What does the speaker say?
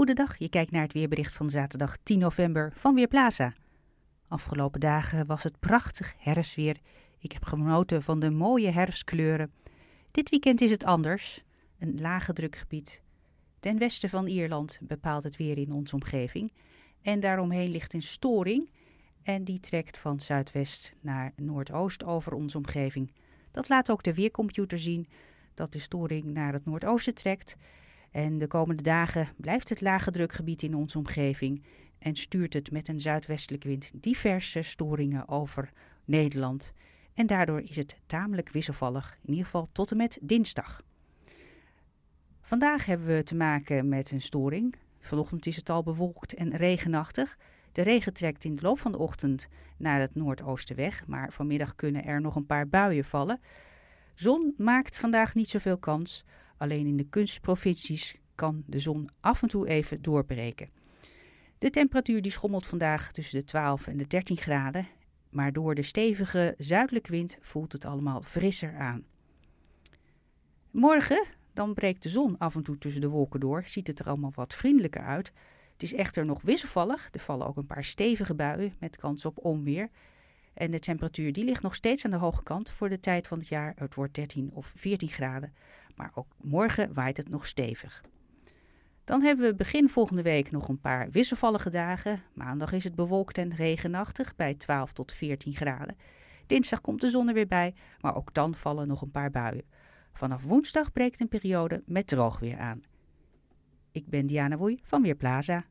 Goedendag, je kijkt naar het weerbericht van zaterdag 10 november van Weerplaza. Afgelopen dagen was het prachtig herfstweer. Ik heb genoten van de mooie herfstkleuren. Dit weekend is het anders. Een lage drukgebied ten westen van Ierland bepaalt het weer in onze omgeving. En daaromheen ligt een storing en die trekt van zuidwest naar noordoost over onze omgeving. Dat laat ook de weercomputer zien dat de storing naar het noordoosten trekt. En de komende dagen blijft het lage drukgebied in onze omgeving en stuurt het met een zuidwestelijke wind diverse storingen over Nederland. En daardoor is het tamelijk wisselvallig, in ieder geval tot en met dinsdag. Vandaag hebben we te maken met een storing. Vanochtend is het al bewolkt en regenachtig. De regen trekt in de loop van de ochtend naar het noordoosten weg, maar vanmiddag kunnen er nog een paar buien vallen. Zon maakt vandaag niet zoveel kans. Alleen in de kunstprovincies kan de zon af en toe even doorbreken. De temperatuur die schommelt vandaag tussen de 12 en de 13 graden, maar door de stevige zuidelijke wind voelt het allemaal frisser aan. Morgen, dan breekt de zon af en toe tussen de wolken door, ziet het er allemaal wat vriendelijker uit. Het is echter nog wisselvallig, er vallen ook een paar stevige buien met kans op onweer. En de temperatuur die ligt nog steeds aan de hoge kant voor de tijd van het jaar. Het wordt 13 of 14 graden, maar ook morgen waait het nog stevig. Dan hebben we begin volgende week nog een paar wisselvallige dagen. Maandag is het bewolkt en regenachtig bij 12 tot 14 graden. Dinsdag komt de zon er weer bij, maar ook dan vallen nog een paar buien. Vanaf woensdag breekt een periode met droog weer aan. Ik ben Diana Woei van Weerplaza.